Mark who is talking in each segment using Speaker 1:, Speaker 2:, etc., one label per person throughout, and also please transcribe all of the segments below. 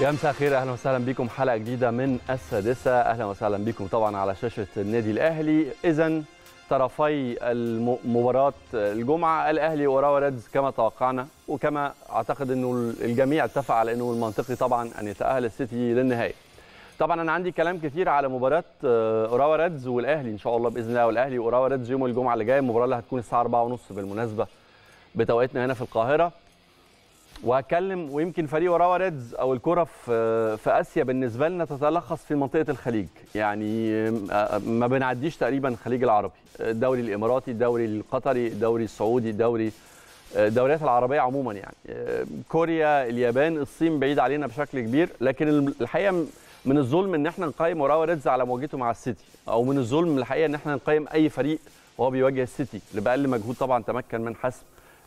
Speaker 1: يا مساء الخير أهلا وسهلا بكم. حلقة جديدة من السادسة. أهلا وسهلا بكم طبعا على شاشة النادي الأهلي. اذا طرفي المباراة الجمعة الأهلي وراوا ريدز كما توقعنا وكما أعتقد إنه الجميع اتفق على إنه المنطقي طبعا أن يتأهل السيتي للنهائي. طبعا أنا عندي كلام كتير على مباراة اوراوا ريدز والأهلي إن شاء الله بإذن الله. والأهلي واوراوا ريدز يوم الجمعة اللي جاية المباراة اللي هتكون الساعة 4:30 بالمناسبة بتوقيتنا هنا في القاهرة. وهتكلم ويمكن فريق وراوا ريدز أو الكرة في في آسيا بالنسبة لنا تتلخص في منطقة الخليج. يعني ما بنعديش تقريبا الخليج العربي. الدوري الإماراتي الدوري القطري الدوري السعودي الدوري الدوريات العربية عموما يعني. كوريا اليابان الصين بعيد علينا بشكل كبير. لكن الحقيقة من الظلم إن إحنا نقيم وراوا ريدز على مواجهته مع السيتي. أو من الظلم الحقيقة إن إحنا نقيم أي فريق وهو بيواجه السيتي. اللي باقل مجهود طبعا تمكن من حسم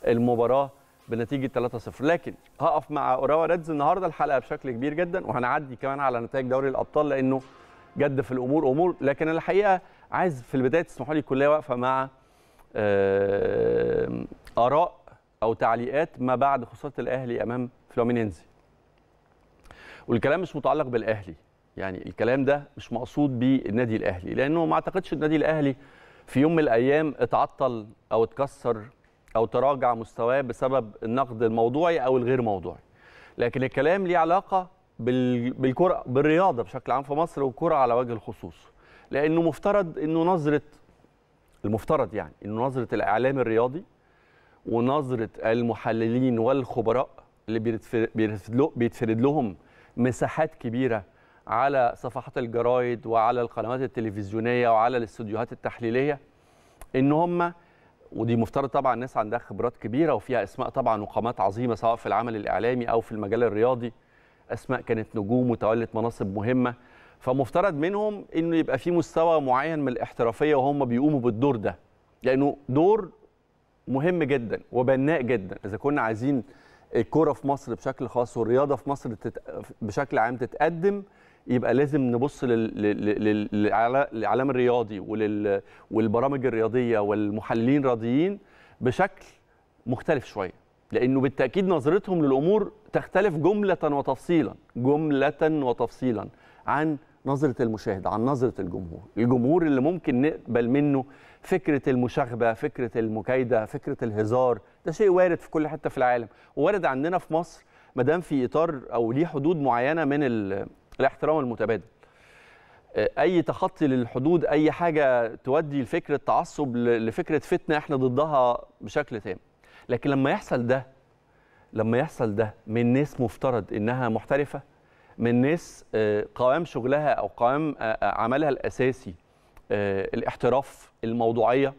Speaker 1: المباراة. بنتيجة 3-0 لكن هقف مع أوراوا ريدز النهارده الحلقة بشكل كبير جدا وهنعدي كمان على نتائج دوري الأبطال لأنه جد في الأمور أمور. لكن الحقيقة عايز في البداية تسمحوا لي كلها واقفة مع آراء أو تعليقات ما بعد خسارة الأهلي أمام فلومينينزي والكلام مش متعلق بالأهلي. يعني الكلام ده مش مقصود بالنادي الأهلي لأنه ما أعتقدش النادي الأهلي في يوم من الأيام اتعطل أو اتكسر أو تراجع مستواه بسبب النقد الموضوعي أو الغير موضوعي. لكن الكلام ليه علاقة بالكرة بالرياضة بشكل عام في مصر والكرة على وجه الخصوص. لأنه مفترض إنه نظره المفترض يعني إنه نظرة الإعلام الرياضي ونظرة المحللين والخبراء اللي بيتفرد لهم مساحات كبيرة على صفحات الجرايد وعلى القنوات التلفزيونية وعلى الاستوديوهات التحليلية إن هم ودي مفترض طبعا الناس عندها خبرات كبيرة وفيها أسماء طبعا وقامات عظيمة سواء في العمل الإعلامي أو في المجال الرياضي. أسماء كانت نجوم وتولت مناصب مهمة. فمفترض منهم إنه يبقى في مستوى معين من الاحترافية وهم بيقوموا بالدور ده. لأنه دور مهم جدا وبناء جدا. إذا كنا عايزين الكورة في مصر بشكل خاص والرياضة في مصر. بشكل عام تتقدم يبقى لازم نبص للاعلام الرياضي. والبرامج الرياضية والمحللين الرياضيين بشكل مختلف شوية لأنه بالتأكيد نظرتهم للأمور تختلف جملة وتفصيلا جملة وتفصيلا عن نظرة المشاهد عن نظرة الجمهور الجمهور اللي ممكن نقبل منه فكرة المشاغبة فكرة المكايدة فكرة الهزار ده شيء وارد في كل حتة في العالم وارد عندنا في مصر ما دام في إطار أو ليه حدود معينة من الاحترام المتبادل. أي تخطي للحدود أي حاجة تودي لفكرة تعصب لفكرة فتنة إحنا ضدها بشكل تام. لكن لما يحصل ده لما يحصل ده من ناس مفترض إنها محترفة من ناس قوام شغلها أو قوام عملها الأساسي الاحتراف الموضوعية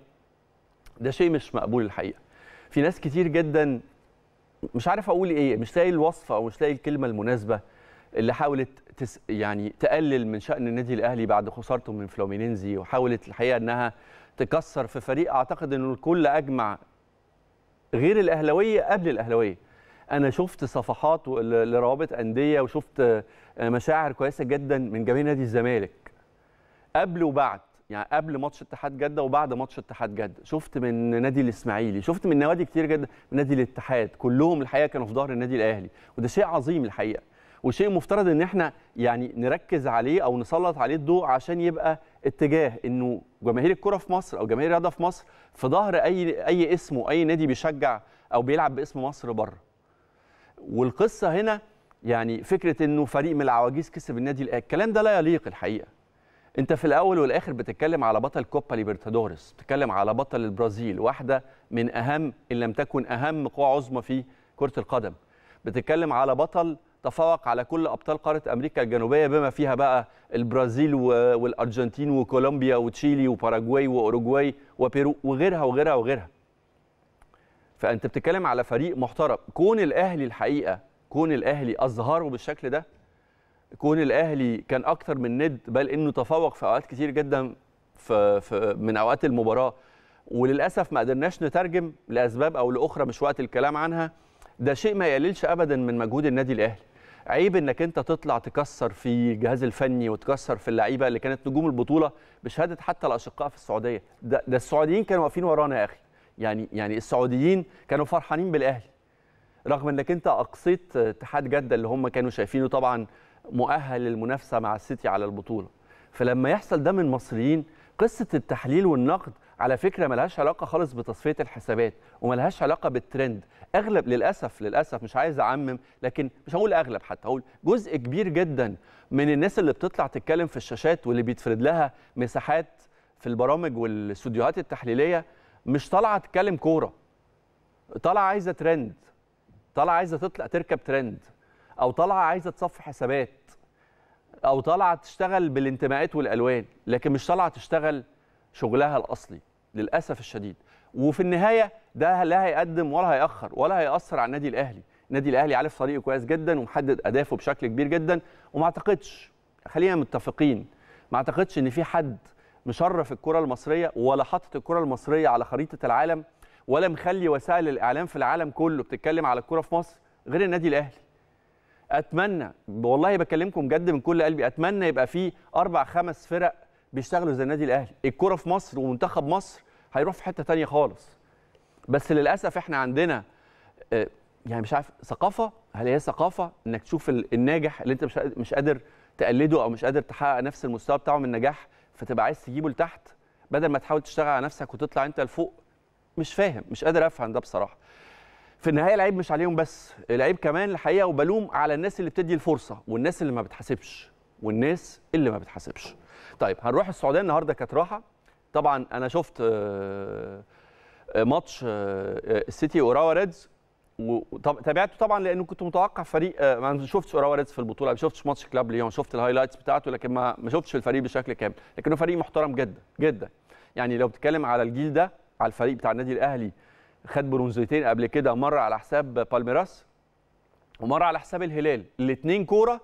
Speaker 1: ده شيء مش مقبول الحقيقة. في ناس كتير جدا مش عارف أقول إيه مش لاقي الوصفه أو مش لاقي الكلمة المناسبة اللي حاولت تس يعني تقلل من شأن النادي الأهلي بعد خسارته من فلومينينزي وحاولت الحقيقة أنها تكسر في فريق أعتقد أنه الكل أجمع غير الأهلوية قبل الأهلوية أنا شفت صفحات لروابط أندية وشفت مشاعر كويسة جدا من جماهير نادي الزمالك. قبل وبعد يعني قبل ماتش اتحاد جدة وبعد ماتش اتحاد جدة. شفت من نادي الإسماعيلي شفت من نوادي كتير جدا من نادي الاتحاد. كلهم الحقيقة كانوا في ظهر النادي الأهلي وده شيء عظيم الحقيقة. وشيء مفترض إن إحنا يعني نركز عليه أو نسلط عليه الضوء عشان يبقى اتجاه إنه جماهير الكرة في مصر أو جماهير الرياضة في مصر في ظهر أي أي اسم وأي نادي بيشجع أو بيلعب باسم مصر بره. والقصة هنا يعني فكرة إنه فريق من العواجيز كسب النادي الاهلي الكلام ده لا يليق الحقيقة. أنت في الأول والآخر بتتكلم على بطل كوبا ليبرتادوريس، بتتكلم على بطل البرازيل، واحدة من أهم إن لم تكن أهم قوى عظمى في كرة القدم. بتتكلم على بطل تفوق على كل أبطال قارة أمريكا الجنوبية بما فيها بقى البرازيل والأرجنتين وكولومبيا وتشيلي وباراجواي وأوروجواي وبيرو وغيرها وغيرها وغيرها. فأنت بتتكلم على فريق محترم، كون الأهلي الحقيقة كون الأهلي أظهره بالشكل ده كون الأهلي كان أكتر من ند بل إنه تفوق في أوقات كتير جدا في, في من أوقات المباراة. وللأسف ما قدرناش نترجم لأسباب أو لأخرى مش وقت الكلام عنها. ده شيء ما يقللش ابدا من مجهود النادي الأهلي. عيب إنك أنت تطلع تكسر في الجهاز الفني وتكسر في اللعيبة اللي كانت نجوم البطولة بشهادة حتى الأشقاء في السعودية. ده, ده السعوديين كانوا واقفين ورانا يا أخي. يعني يعني السعوديين كانوا فرحانين بالأهلي. رغم إنك أنت أقصيت اتحاد جدة اللي هم كانوا شايفينه طبعا مؤهل للمنافسة مع السيتي على البطولة. فلما يحصل ده من مصريين قصة التحليل والنقد على فكرة ملهاش علاقة خالص بتصفية الحسابات وملهاش علاقة بالترند. أغلب للأسف للأسف مش عايز أعمم لكن مش هقول أغلب حتى هقول جزء كبير جدا من الناس اللي بتطلع تتكلم في الشاشات واللي بيتفرد لها مساحات في البرامج والاستوديوهات التحليلية مش طالعة تتكلم كورة. طالعة عايزة ترند. طالعة عايزة تطلع تركب ترند. أو طالعة عايزة تصفي حسابات. أو طالعة تشتغل بالانتماءات والألوان لكن مش طالعة تشتغل شغلها الأصلي للأسف الشديد. وفي النهاية ده لا هيقدم ولا هيأخر ولا هيأثر على النادي الأهلي. النادي الأهلي عارف طريقه كويس جدا ومحدد أهدافه بشكل كبير جدا وما أعتقدش خلينا متفقين ما أعتقدش إن في حد مشرف الكرة المصرية ولا حاطط الكرة المصرية على خريطة العالم ولا مخلي وسائل الإعلام في العالم كله بتتكلم على الكرة في مصر غير النادي الأهلي. أتمنى والله بكلمكم بجد من كل قلبي أتمنى يبقى في أربع خمس فرق بيشتغلوا زي النادي الأهلي. الكره في مصر ومنتخب مصر هيروح في حتة تانية خالص. بس للأسف إحنا عندنا آه، يعني مش عارف ثقافة؟ هل هي ثقافة إنك تشوف ال- الناجح اللي أنت مش مش قادر تقلده أو مش قادر تحقق نفس المستوى بتاعه من النجاح فتبقى عايز تجيبه لتحت بدل ما تحاول تشتغل على نفسك وتطلع أنت لفوق؟ مش فاهم مش قادر أفهم ده بصراحة. في النهاية العيب مش عليهم بس العيب كمان الحقيقة وبلوم على الناس اللي بتدي الفرصة والناس اللي ما بتحاسبش والناس اللي ما بتحاسبش. طيب هنروح السعودية النهارده كانت راحة. طبعا أنا شفت آه، آه، ماتش آه، السيتي اوراوا ريدز. وتابعته طبعا لأنه كنت متوقع فريق ما شفتش أوراوا ريدز في البطولة ما شفتش ماتش كلاب ليون شفت ال highlights بتاعته لكن ما ما شفتش الفريق بشكل كامل. لكنه فريق محترم جدا جدا. يعني لو بتتكلم على الجيل ده على الفريق بتاع النادي الأهلي خد برونزيتين قبل كده مرة على حساب بالميراس ومرة على حساب الهلال. الاثنين كورة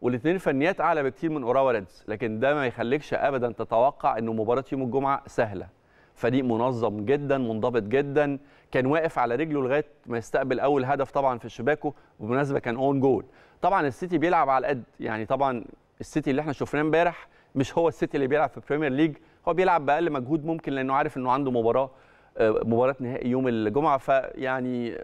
Speaker 1: والاثنين فنيات أعلى بكتير من أوراوا ريدز لكن ده ما يخليكش ابدا تتوقع إنه مباراة يوم الجمعة سهلة. فريق منظم جدا منضبط جدا كان واقف على رجله لغاية ما يستقبل أول هدف طبعا في شباكه وبالمناسبه كان own goal طبعا السيتي بيلعب على قد يعني طبعا السيتي اللي إحنا شفناه امبارح مش هو السيتي اللي بيلعب في البريمير ليج هو بيلعب بأقل مجهود ممكن لأنه عارف إنه عنده مباراة. مباراة نهائي يوم الجمعة فيعني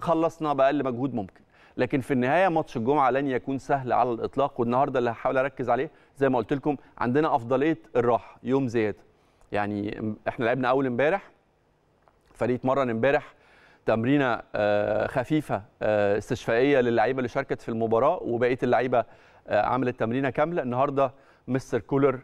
Speaker 1: خلصنا بأقل مجهود ممكن. لكن في النهاية ماتش الجمعة لن يكون سهل على الإطلاق والنهاردة اللي هحاول أركز عليه زي ما قلت لكم عندنا أفضلية الراحة يوم زيادة. يعني إحنا لعبنا أول امبارح فريق اتمرن امبارح تمرينة آه، خفيفة آه، استشفائية للعيبة اللي شاركت في المباراة وبقية اللعيبة آه، عملت تمرينة كاملة. النهارده مستر كولر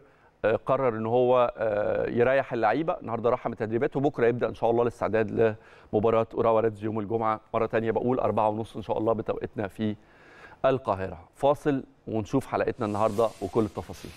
Speaker 1: قرر إن هو آه، يريح اللعيبة. النهارده راحه من التدريبات وبكرة يبدأ إن شاء الله الاستعداد لمباراة أوراوا ريدز يوم الجمعة. مرة ثانية بقول أربعة ونص إن شاء الله بتوقيتنا في القاهرة. فاصل ونشوف حلقتنا النهارده وكل التفاصيل.